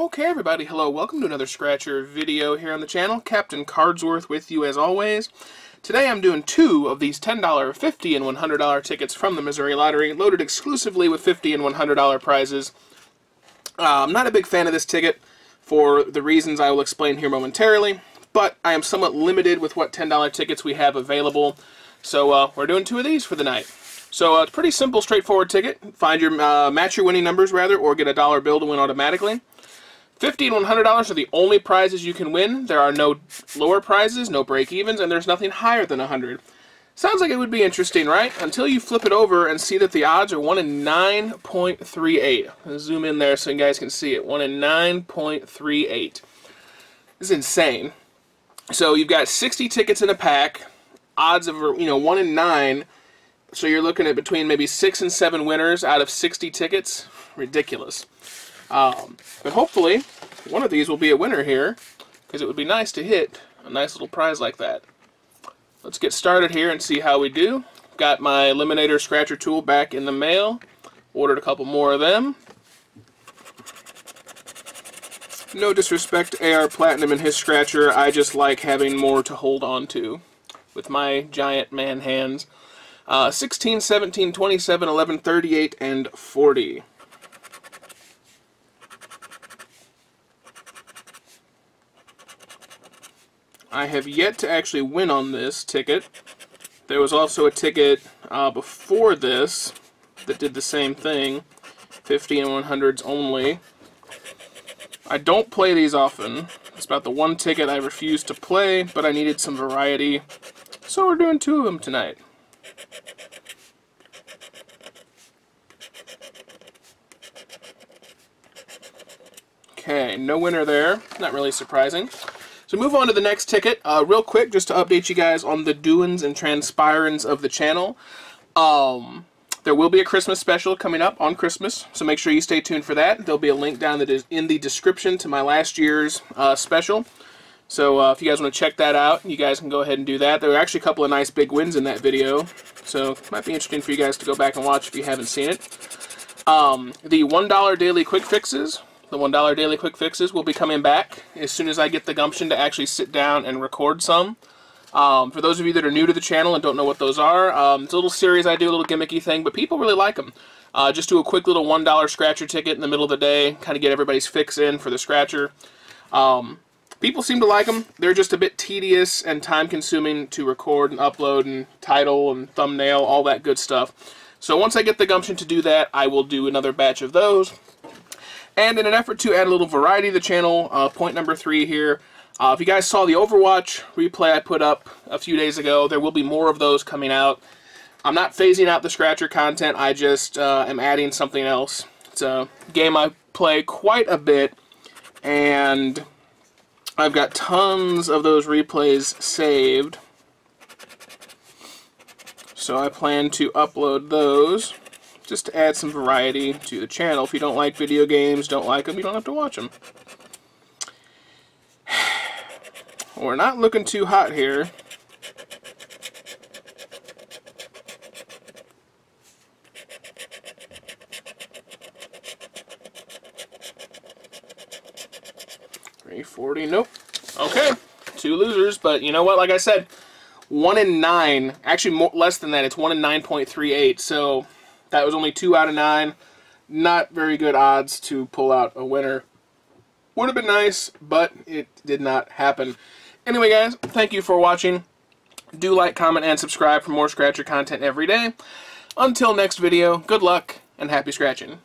Okay everybody, hello, welcome to another Scratcher video here on the channel. Captain Cardsworth with you as always. Today I'm doing two of these $10, $50, and $100 tickets from the Missouri Lottery, loaded exclusively with $50 and $100 prizes. Uh, I'm not a big fan of this ticket for the reasons I will explain here momentarily, but I am somewhat limited with what $10 tickets we have available, so uh, we're doing two of these for the night. So uh, it's pretty simple, straightforward ticket. Find your uh, match your winning numbers rather, or get a dollar bill to win automatically. $50 and $100 are the only prizes you can win. There are no lower prizes, no break-evens, and there's nothing higher than 100 Sounds like it would be interesting, right? Until you flip it over and see that the odds are 1 in 9.38. Zoom in there so you guys can see it. 1 in 9.38. This is insane. So you've got 60 tickets in a pack. Odds of, you know, 1 in 9. So you're looking at between maybe 6 and 7 winners out of 60 tickets. Ridiculous. Um, but hopefully, one of these will be a winner here, because it would be nice to hit a nice little prize like that. Let's get started here and see how we do. Got my Eliminator Scratcher tool back in the mail. Ordered a couple more of them. No disrespect to AR Platinum and his Scratcher, I just like having more to hold on to with my giant man hands. Uh, 16, 17, 27, 11, 38, and 40. I have yet to actually win on this ticket. There was also a ticket uh, before this that did the same thing. 50 and 100s only. I don't play these often. It's about the one ticket I refused to play, but I needed some variety. So we're doing two of them tonight. Okay, no winner there. Not really surprising. So move on to the next ticket. Uh, real quick, just to update you guys on the doings and transpirings of the channel. Um, there will be a Christmas special coming up on Christmas, so make sure you stay tuned for that. There'll be a link down that is in the description to my last year's uh, special. So uh, if you guys want to check that out, you guys can go ahead and do that. There were actually a couple of nice big wins in that video, so might be interesting for you guys to go back and watch if you haven't seen it. Um, the $1 daily quick fixes the $1 daily quick fixes will be coming back as soon as I get the gumption to actually sit down and record some. Um, for those of you that are new to the channel and don't know what those are, um, it's a little series I do, a little gimmicky thing, but people really like them. Uh, just do a quick little $1 scratcher ticket in the middle of the day, kind of get everybody's fix in for the scratcher. Um, people seem to like them. They're just a bit tedious and time-consuming to record and upload and title and thumbnail, all that good stuff. So once I get the gumption to do that, I will do another batch of those. And in an effort to add a little variety to the channel, uh, point number three here, uh, if you guys saw the Overwatch replay I put up a few days ago, there will be more of those coming out. I'm not phasing out the Scratcher content, I just uh, am adding something else. It's a game I play quite a bit, and I've got tons of those replays saved. So I plan to upload those just to add some variety to the channel. If you don't like video games, don't like them, you don't have to watch them. We're not looking too hot here. Three forty. Nope. Okay, two losers, but you know what? Like I said, one in nine. Actually, more less than that. It's one in nine point three eight. So that was only two out of nine. Not very good odds to pull out a winner. Would have been nice, but it did not happen. Anyway, guys, thank you for watching. Do like, comment, and subscribe for more Scratcher content every day. Until next video, good luck and happy scratching.